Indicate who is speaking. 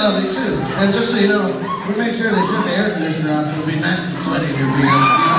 Speaker 1: love you too. And just so you know, we make sure they shut the air conditioner off so it'll be nice and sweaty here for you?